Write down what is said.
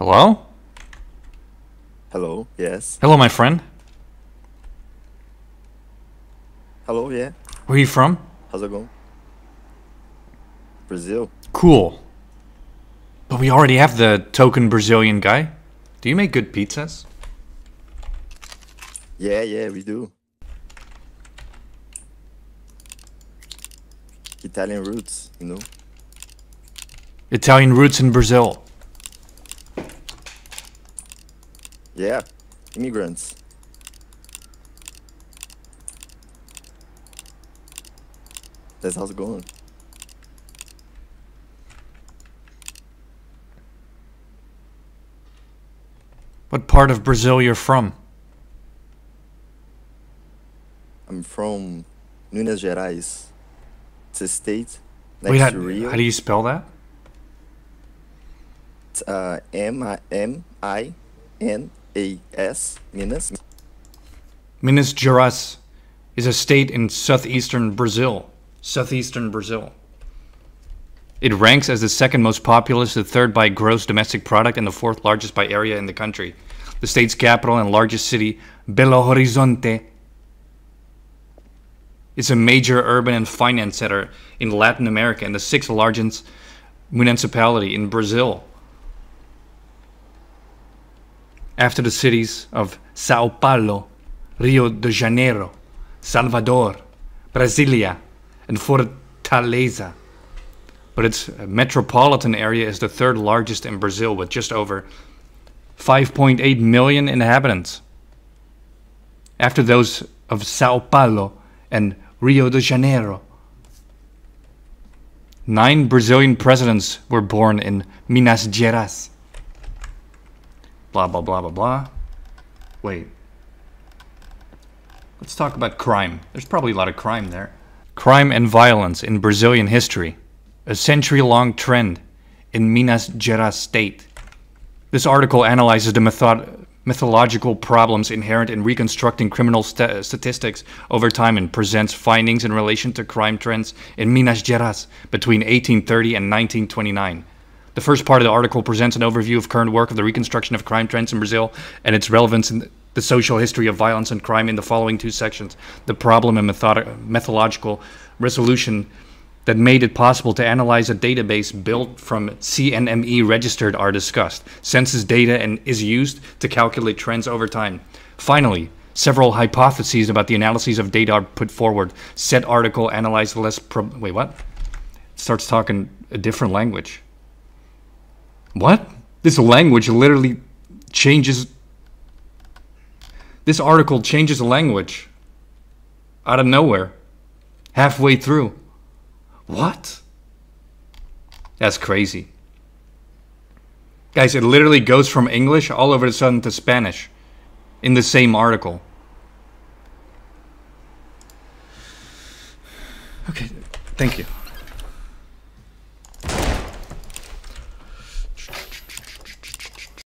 Hello? Hello, yes. Hello, my friend. Hello, yeah. Where are you from? How's it going? Brazil. Cool. But we already have the token Brazilian guy. Do you make good pizzas? Yeah, yeah, we do. Italian roots, you know? Italian roots in Brazil. Yeah, immigrants. That's how's it going. What part of Brazil you're from? I'm from Minas Gerais. It's a state next Wait, how, to Rio. how do you spell that? It's, uh, M I M I N A S Minas. Minas Gerais is a state in southeastern Brazil. Southeastern Brazil. It ranks as the second most populous, the third by gross domestic product, and the fourth largest by area in the country. The state's capital and largest city, Belo Horizonte, is a major urban and finance center in Latin America and the sixth largest municipality in Brazil. After the cities of Sao Paulo, Rio de Janeiro, Salvador, Brasilia, and Fortaleza. But its metropolitan area is the third largest in Brazil with just over 5.8 million inhabitants. After those of Sao Paulo and Rio de Janeiro. Nine Brazilian presidents were born in Minas Gerais. Blah, blah, blah, blah, blah. Wait. Let's talk about crime. There's probably a lot of crime there. Crime and violence in Brazilian history. A century long trend in Minas Gerais state. This article analyzes the method- methodological problems inherent in reconstructing criminal st- statistics over time and presents findings in relation to crime trends in Minas Gerais between 1830 and 1929. The first part of the article presents an overview of current work of the reconstruction of crime trends in Brazil and its relevance in the social history of violence and crime in the following two sections the problem and method- methodological resolution that made it possible to analyze a database built from CNME registered are discussed. Census data and is used to calculate trends over time. Finally, several hypotheses about the analyses of data are put forward. Said article analyzed less. Wait, what? Starts talking a different language. What? This language literally changes. This article changes the language out of nowhere, halfway through. What? That's crazy. Guys, it literally goes from English all over a sudden to Spanish in the same article. Okay, thank you.